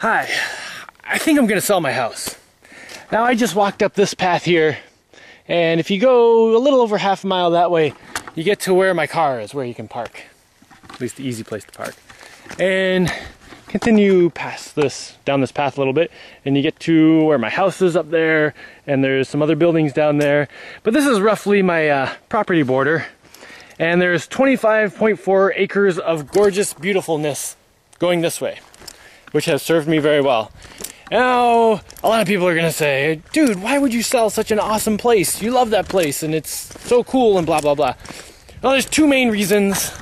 Hi, I think I'm gonna sell my house. Now I just walked up this path here, and if you go a little over half a mile that way, you get to where my car is, where you can park. At least the easy place to park. And continue past this, down this path a little bit, and you get to where my house is up there, and there's some other buildings down there. But this is roughly my uh, property border, and there's 25.4 acres of gorgeous beautifulness going this way which has served me very well. Now, a lot of people are gonna say, dude, why would you sell such an awesome place? You love that place and it's so cool and blah, blah, blah. Well, there's two main reasons.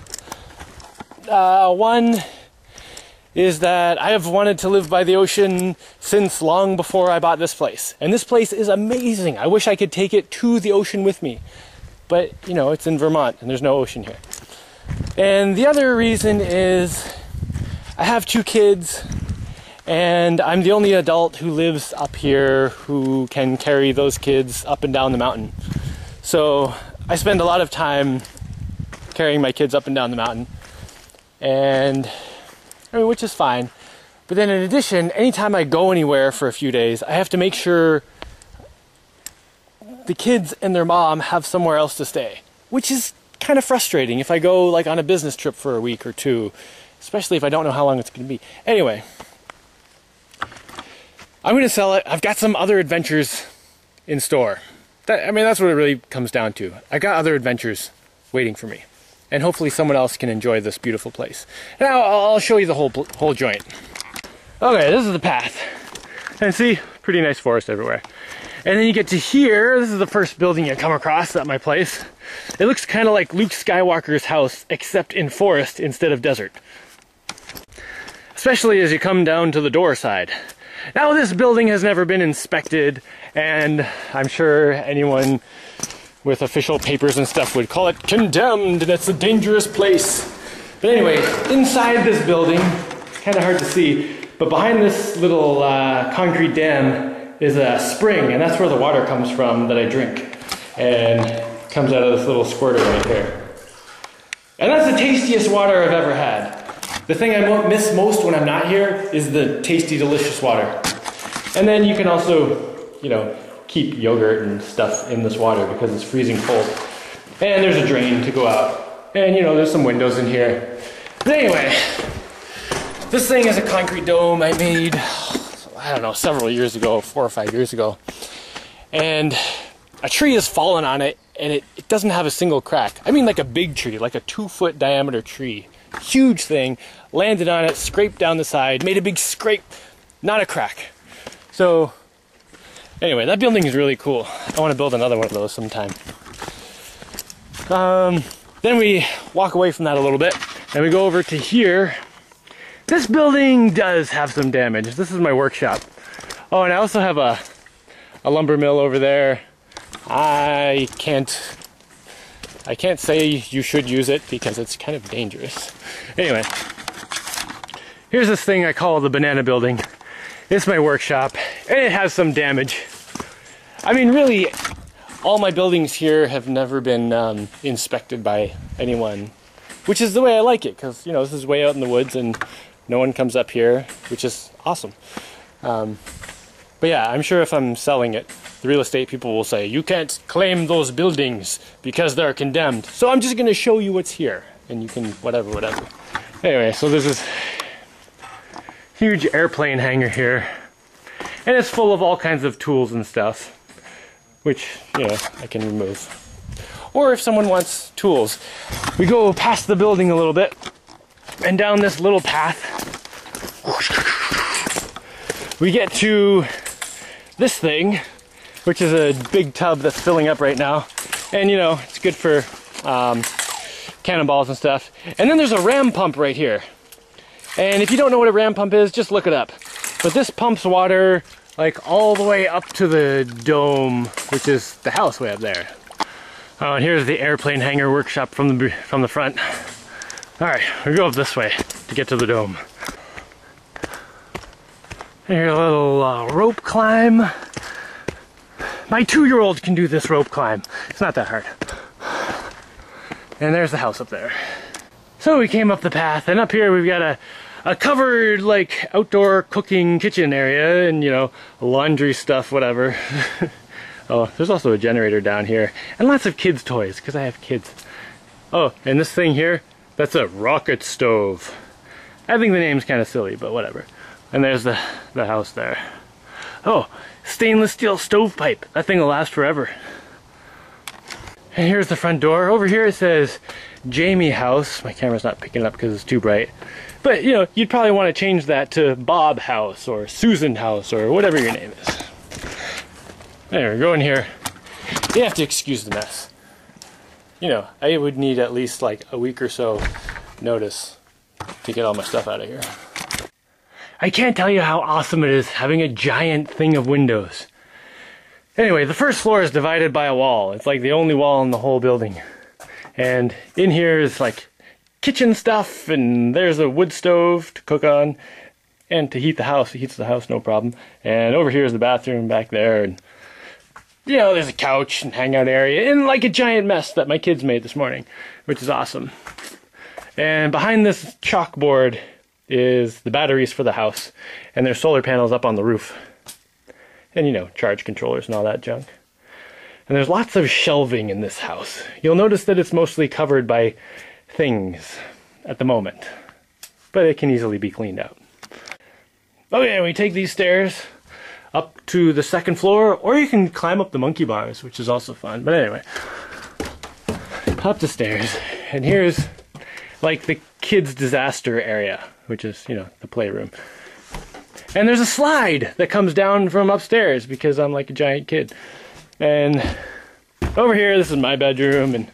Uh, one is that I have wanted to live by the ocean since long before I bought this place. And this place is amazing. I wish I could take it to the ocean with me. But, you know, it's in Vermont and there's no ocean here. And the other reason is I have two kids and I'm the only adult who lives up here who can carry those kids up and down the mountain. So I spend a lot of time carrying my kids up and down the mountain, and I mean, which is fine. But then, in addition, anytime I go anywhere for a few days, I have to make sure the kids and their mom have somewhere else to stay, which is kind of frustrating if I go like on a business trip for a week or two, especially if I don't know how long it's going to be. Anyway, I'm going to sell it. I've got some other adventures in store. That, I mean, that's what it really comes down to. I got other adventures waiting for me. And hopefully someone else can enjoy this beautiful place. Now I'll show you the whole whole joint. Okay, this is the path. And see, pretty nice forest everywhere. And then you get to here, this is the first building you come across at my place. It looks kind of like Luke Skywalker's house, except in forest instead of desert. Especially as you come down to the door side. Now, this building has never been inspected, and I'm sure anyone with official papers and stuff would call it condemned, and it's a dangerous place. But anyway, inside this building, kind of hard to see, but behind this little uh, concrete dam is a spring, and that's where the water comes from that I drink. And comes out of this little squirter right here. And that's the tastiest water I've ever had. The thing I miss most when I'm not here is the tasty, delicious water. And then you can also, you know, keep yogurt and stuff in this water because it's freezing cold. And there's a drain to go out. And you know, there's some windows in here. But anyway, this thing is a concrete dome I made, I don't know, several years ago, four or five years ago. And a tree has fallen on it and it, it doesn't have a single crack. I mean like a big tree, like a two foot diameter tree huge thing, landed on it, scraped down the side, made a big scrape, not a crack. So, anyway, that building is really cool. I want to build another one of those sometime. Um, then we walk away from that a little bit, and we go over to here. This building does have some damage. This is my workshop. Oh, and I also have a, a lumber mill over there. I can't I can't say you should use it because it's kind of dangerous. Anyway, here's this thing I call the banana building. It's my workshop, and it has some damage. I mean, really, all my buildings here have never been um, inspected by anyone, which is the way I like it, because, you know, this is way out in the woods and no one comes up here, which is awesome. Um, but yeah, I'm sure if I'm selling it, the real estate people will say, you can't claim those buildings because they're condemned. So I'm just going to show you what's here. And you can, whatever, whatever. Anyway, so there's this huge airplane hangar here. And it's full of all kinds of tools and stuff. Which, you know, I can remove. Or if someone wants tools, we go past the building a little bit and down this little path. We get to this thing which is a big tub that's filling up right now. And you know, it's good for um, cannonballs and stuff. And then there's a ram pump right here. And if you don't know what a ram pump is, just look it up. But this pumps water like all the way up to the dome, which is the house way up there. Oh, and here's the airplane hangar workshop from the from the front. All right, we go up this way to get to the dome. Here's a little uh, rope climb. My two-year-old can do this rope climb. It's not that hard. And there's the house up there. So we came up the path, and up here we've got a, a covered like outdoor cooking kitchen area and you know laundry stuff whatever oh there's also a generator down here and lots of kids toys because I have kids oh and this thing here that's a rocket stove I think the name's kind of silly but whatever and there's the the house there oh stainless steel stovepipe that thing will last forever and here's the front door over here it says Jaimie House my camera's not picking up because it's too bright but, you know, you'd probably want to change that to Bob House or Susan House or whatever your name is. Anyway, go in here. You have to excuse the mess. You know, I would need at least like a week or so notice to get all my stuff out of here. I can't tell you how awesome it is having a giant thing of windows. Anyway, the first floor is divided by a wall. It's like the only wall in the whole building. And in here is like kitchen stuff, and there's a wood stove to cook on, and to heat the house. It heats the house, no problem. And over here is the bathroom back there, and you know, there's a couch and hangout area, and like a giant mess that my kids made this morning, which is awesome. And behind this chalkboard is the batteries for the house, and there's solar panels up on the roof. And you know, charge controllers and all that junk. And there's lots of shelving in this house. You'll notice that it's mostly covered by things at the moment, but it can easily be cleaned out. Okay, we take these stairs up to the second floor, or you can climb up the monkey bars, which is also fun. But anyway, up the stairs, and here's like the kids' disaster area, which is, you know, the playroom. And there's a slide that comes down from upstairs because I'm like a giant kid. And over here, this is my bedroom, and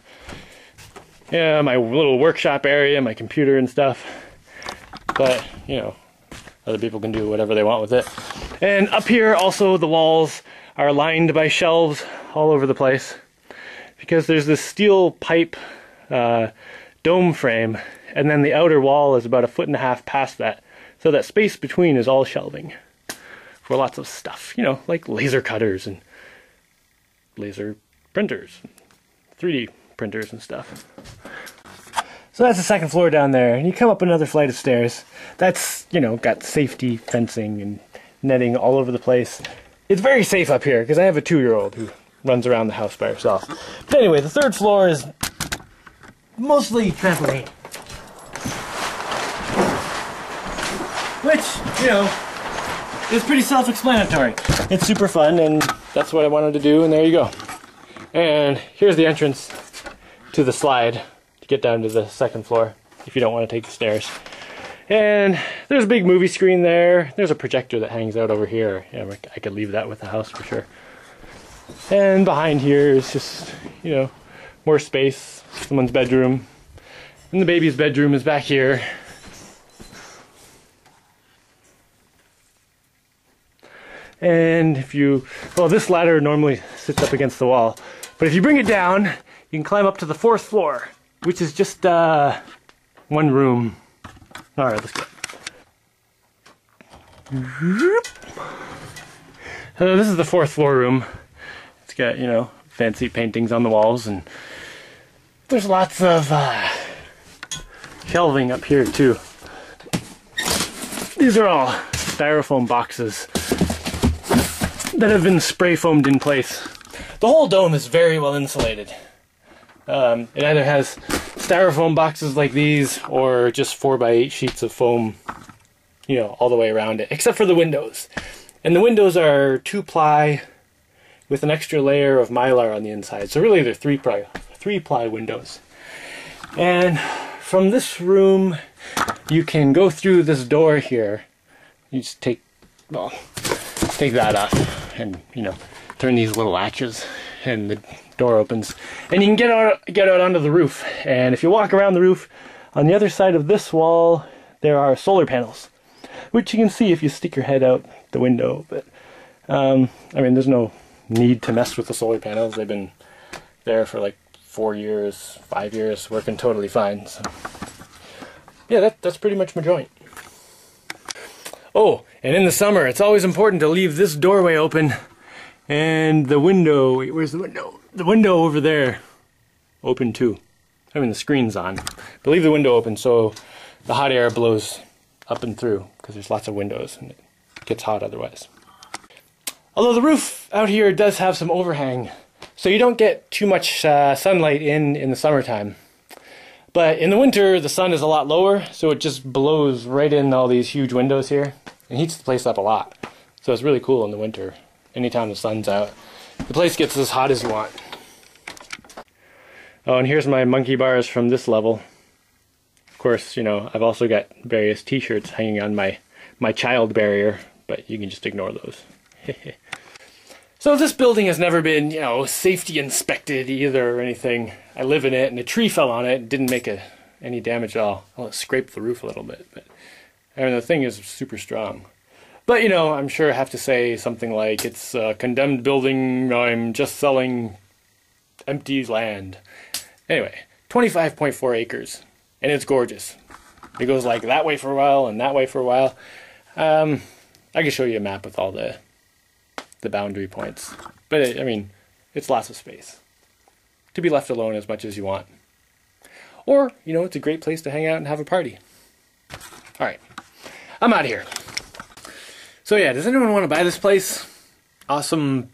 yeah, my little workshop area, my computer and stuff. But, you know, other people can do whatever they want with it. And up here also the walls are lined by shelves all over the place because there's this steel pipe uh, dome frame and then the outer wall is about a foot and a half past that. So that space between is all shelving for lots of stuff, you know, like laser cutters and laser printers, 3D printers and stuff. So that's the second floor down there, and you come up another flight of stairs. That's, you know, got safety fencing and netting all over the place. It's very safe up here because I have a two year old who runs around the house by herself. But anyway, the third floor is mostly trampoline. Which, you know, is pretty self explanatory. It's super fun, and that's what I wanted to do, and there you go. And here's the entrance to the slide to get down to the second floor if you don't want to take the stairs. And there's a big movie screen there. There's a projector that hangs out over here. Yeah, I could leave that with the house for sure. And behind here is just, you know, more space, someone's bedroom. And the baby's bedroom is back here. And if you, well, this ladder normally sits up against the wall, but if you bring it down, you can climb up to the fourth floor, which is just uh, one room. All right, let's go. This is the fourth floor room. It's got, you know, fancy paintings on the walls and there's lots of uh, shelving up here too. These are all styrofoam boxes that have been spray foamed in place. The whole dome is very well insulated. Um, it either has styrofoam boxes like these or just 4x8 sheets of foam, you know, all the way around it, except for the windows. And the windows are two ply with an extra layer of mylar on the inside. So really they're three ply, three ply windows. And from this room, you can go through this door here. You just take, well, take that off and, you know, turn these little latches and the door opens, and you can get out get out onto the roof. And if you walk around the roof, on the other side of this wall, there are solar panels, which you can see if you stick your head out the window. But um, I mean, there's no need to mess with the solar panels. They've been there for like four years, five years, working totally fine. So yeah, that, that's pretty much my joint. Oh, and in the summer, it's always important to leave this doorway open and the window, wait, where's the window? The window over there, open too. I mean, the screen's on. But leave the window open so the hot air blows up and through because there's lots of windows and it gets hot otherwise. Although the roof out here does have some overhang, so you don't get too much uh, sunlight in in the summertime. But in the winter, the sun is a lot lower, so it just blows right in all these huge windows here and heats the place up a lot. So it's really cool in the winter. Anytime the sun's out, the place gets as hot as you want. Oh, and here's my monkey bars from this level. Of course, you know, I've also got various t-shirts hanging on my, my child barrier, but you can just ignore those. so this building has never been, you know, safety inspected either or anything. I live in it and a tree fell on it and didn't make a, any damage at all. Well, it scraped the roof a little bit, but I mean, the thing is super strong. But, you know, I'm sure I have to say something like, it's a condemned building, I'm just selling empty land. Anyway, 25.4 acres, and it's gorgeous. It goes like that way for a while and that way for a while. Um, I can show you a map with all the the boundary points. But, it, I mean, it's lots of space. To be left alone as much as you want. Or, you know, it's a great place to hang out and have a party. Alright, I'm out of here. So yeah, does anyone want to buy this place? Awesome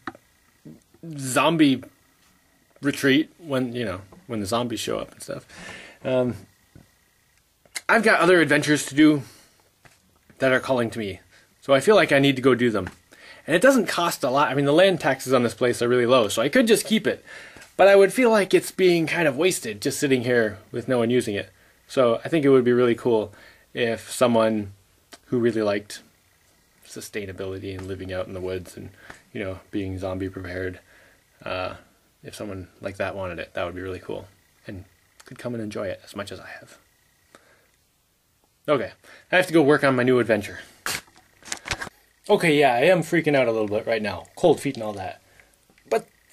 zombie retreat when, you know, when the zombies show up and stuff. Um, I've got other adventures to do that are calling to me. So I feel like I need to go do them. And it doesn't cost a lot. I mean, the land taxes on this place are really low, so I could just keep it. But I would feel like it's being kind of wasted just sitting here with no one using it. So I think it would be really cool if someone who really liked sustainability and living out in the woods and you know being zombie prepared. Uh, if someone like that wanted it, that would be really cool and could come and enjoy it as much as I have. Okay, I have to go work on my new adventure. Okay, yeah, I am freaking out a little bit right now. Cold feet and all that.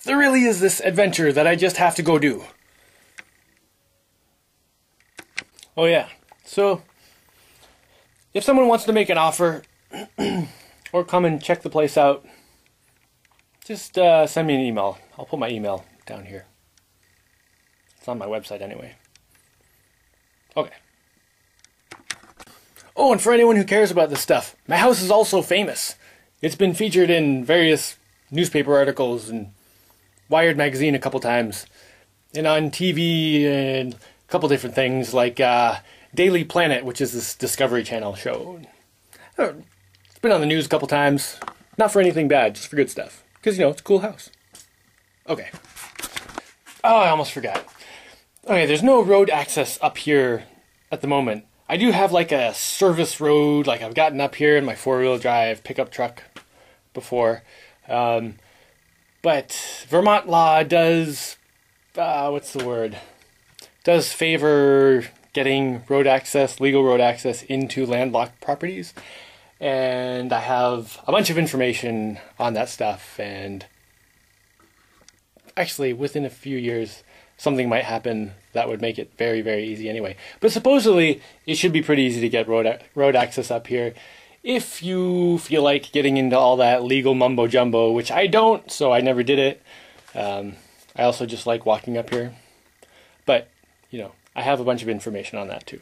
There really is this adventure that I just have to go do. Oh yeah, so if someone wants to make an offer or come and check the place out, just uh, send me an email. I'll put my email down here. It's on my website anyway. Okay. Oh, and for anyone who cares about this stuff, my house is also famous. It's been featured in various newspaper articles and Wired magazine a couple times, and on TV and a couple different things like uh, Daily Planet, which is this Discovery Channel show. Uh, it's been on the news a couple times. Not for anything bad, just for good stuff. Because, you know, it's a cool house. Okay. Oh, I almost forgot. Okay, there's no road access up here at the moment. I do have like a service road, like I've gotten up here in my four wheel drive pickup truck before. Um, but Vermont law does, uh, what's the word? Does favor getting road access, legal road access into landlocked properties. And I have a bunch of information on that stuff. And actually, within a few years, something might happen that would make it very, very easy anyway. But supposedly, it should be pretty easy to get road, road access up here if you feel like getting into all that legal mumbo jumbo, which I don't, so I never did it. Um, I also just like walking up here. But, you know, I have a bunch of information on that too.